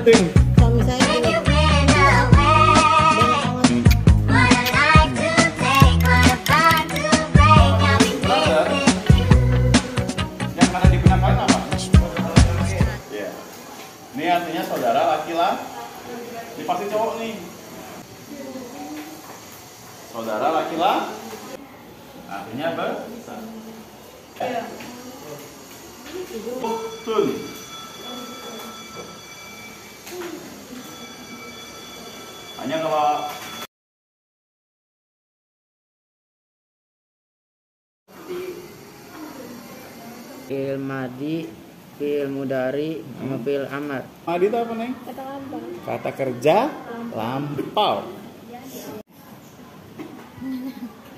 penting. Kalau misalnya gini, banyak banget Yang mana digunakan apa? Ya. Ini artinya saudara laki-laki. Ini pasti cowok nih. Saudara laki-laki. Artinya apa? Uktun. Pil madi pil mudari sama hmm. Pil amar. Madi itu apa nih kata lampau kata kerja lampau, iya. lampau.